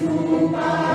Jumba.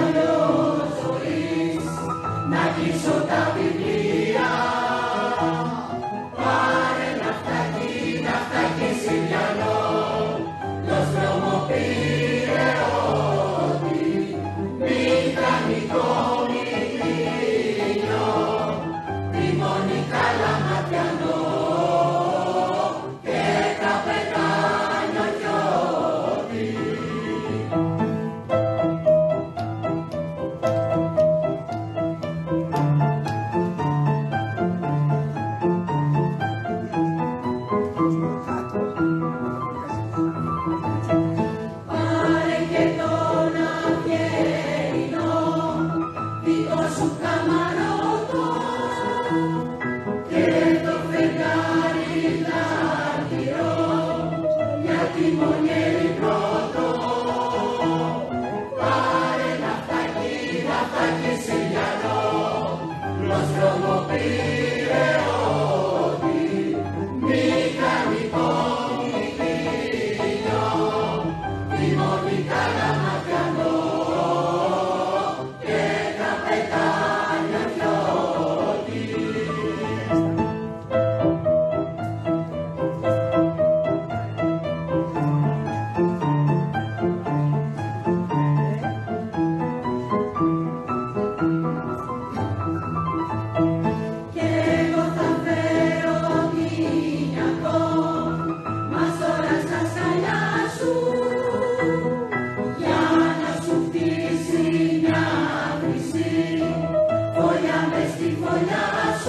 still will be.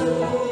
Música